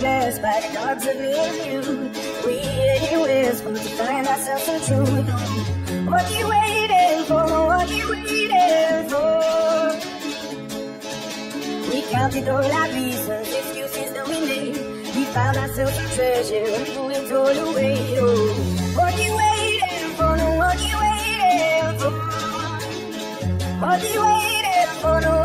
possessed by the gods of me and you. We anywhere supposed to find ourselves some truth. What are you waiting for? What are you waiting for? We counted all our reasons, excuses that we made. We found ourselves a treasure and threw it all away. Oh, what you waiting for? What you waiting for? What you waiting for?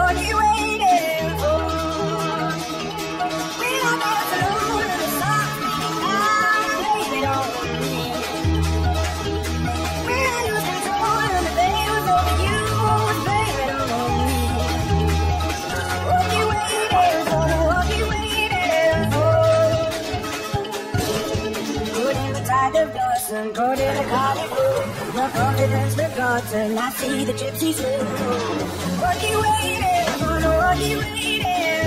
Tide of blossom, put in the carnival. My confidence forgotten. I see the gypsies move. What you waiting you waiting for? Waiting